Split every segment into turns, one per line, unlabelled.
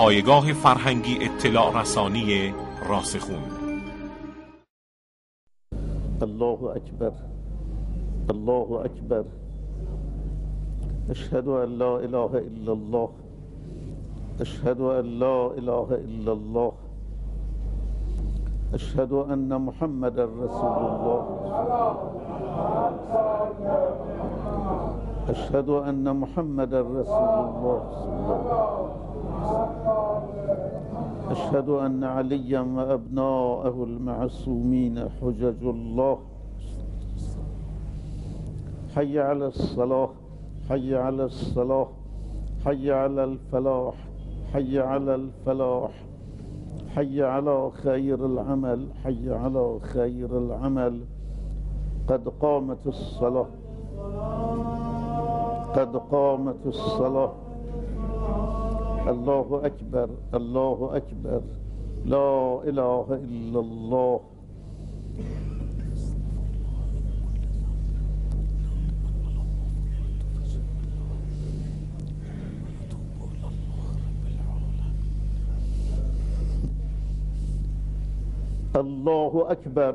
پایگاه فرهنگی اطلاع رسانی راسخون
الله اکبر. الله اکبر. اشهد ان لا اله الا الله. اشهد ان لا اله الا الله. اشهد ان محمد رسول الله. أشهد أن محمد رسول الله. أشهد أن عليا وأبناءه المعصومين حجج الله. حي على الصلاة حي على الصلاة حي على الفلاح حي على الفلاح. حي على خير العمل حي على خير العمل. قد قامت الصلاة. قد قامت الصلاة. الله أكبر الله أكبر. لا إله إلا الله. الله أكبر.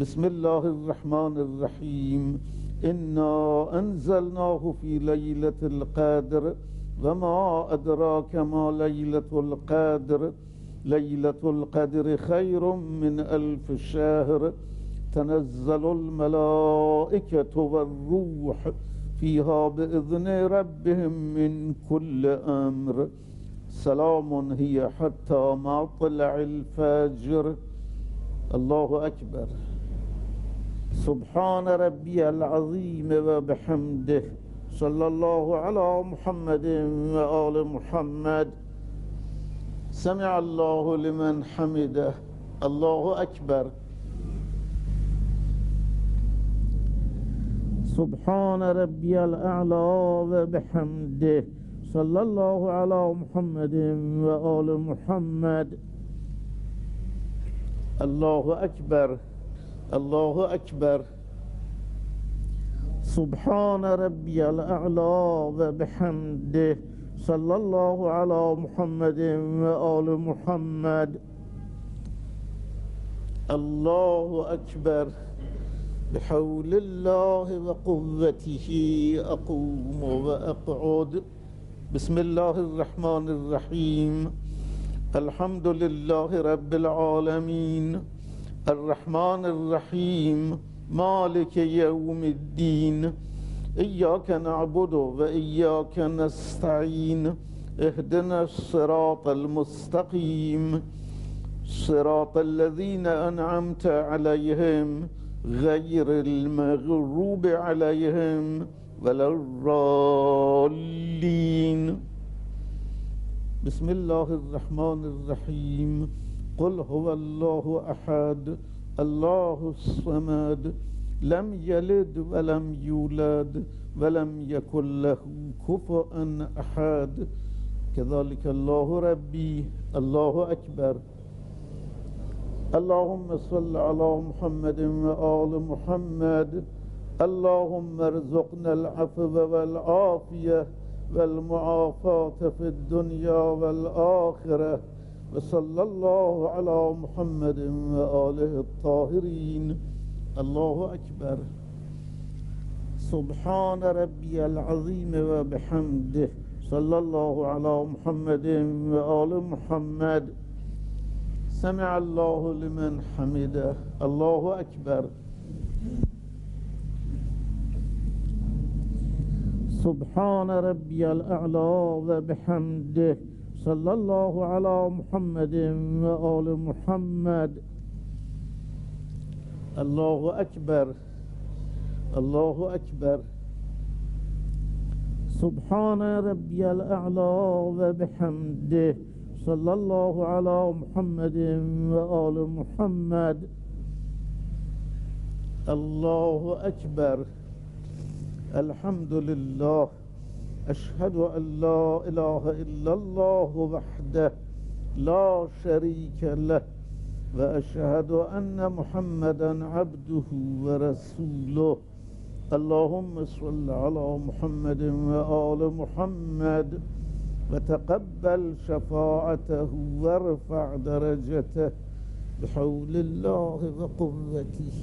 بسم الله الرحمن الرحيم. إنا أنزلناه في ليلة القدر. وما أدراك ما ليلة القدر؟ ليلة القدر خير من ألف شهر. تنزل الملائكة والروح فيها بإذن ربهم من كل أمر. سلام هي حتى مطلع الفجر. الله أكبر. سبحان ربي العظيم وبحمده صلى الله على محمد وآل محمد. سمع الله لمن حمده الله أكبر. سبحان ربي الأعلى وبحمده صلى الله على محمد وآل محمد. الله أكبر. الله أكبر. سبحان ربي الأعلى وبحمده. صلى الله على محمد وآل محمد. الله أكبر. بحول الله وقوته أقوم وأقعد. بسم الله الرحمن الرحيم. الحمد لله رب العالمين. الرحمن الرحيم مالك يوم الدين إياك نعبد وإياك نستعين اهدنا الصراط المستقيم. صراط الذين أنعمت عليهم غير المغروب عليهم ولا الضالين. بسم الله الرحمن الرحيم. قل هو الله أحد الله الصمد لم يلد ولم يولد ولم يكن له كفؤا أحد. كذلك الله ربي الله أكبر. اللهم صل على محمد وآل محمد. اللهم ارزقنا العفو والعافية والمعافاة في الدنيا والآخرة. وصلى الله على محمد وآله الطاهرين. الله أكبر. سبحان ربي العظيم وبحمده. صلى الله على محمد وآل محمد. سمع الله لمن حمده. الله أكبر. سبحان ربي الأعلى وبحمده. صلى الله على محمد وآل محمد. الله أكبر. الله أكبر. سبحان ربي الأعلى وبحمده. صلى الله على محمد وآل محمد. الله أكبر. الحمد لله. أشهد أن لا إله إلا الله وحده لا شريك له وأشهد أن محمدا عبده ورسوله. اللهم صل على محمد وآل محمد وتقبل شفاعته وارفع درجته. بحول الله وقوته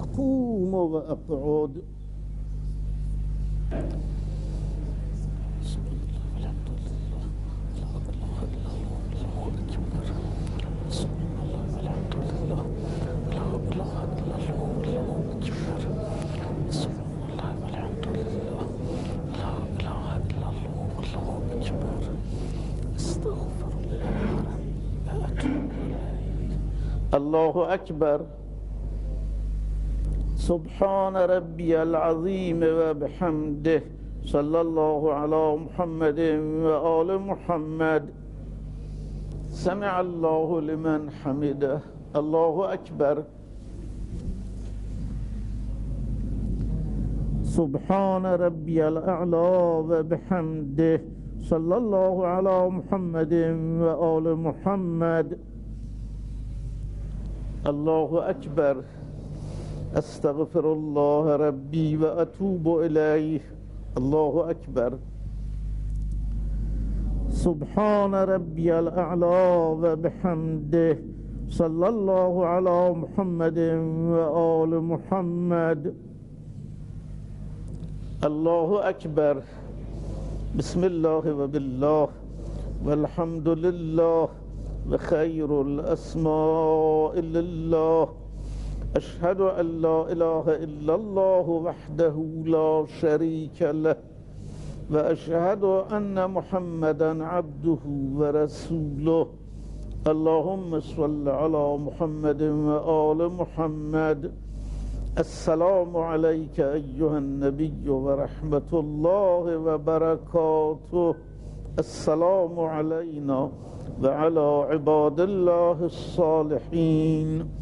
أقوم وأقعد. الله أكبر. سبحان ربي العظيم وبحمده. صلى الله على محمد وآل محمد. سمع الله لمن حمده. الله أكبر. سبحان ربي الأعلى وبحمده. صلى الله على محمد وآل محمد. الله أكبر. أستغفر الله ربي وأتوب إليه. الله أكبر. سبحان ربي الأعلى وبحمده. صلى الله على محمد وآل محمد. الله أكبر. بسم الله وبالله والحمد لله وخير الأسماء لله. أشهد أن لا إله إلا الله وحده لا شريك له وأشهد أن محمدا عبده ورسوله. اللهم صل على محمد وآل محمد. السلام عليك أيها النبي ورحمة الله وبركاته. السلام علينا وعلى عباد الله الصالحين.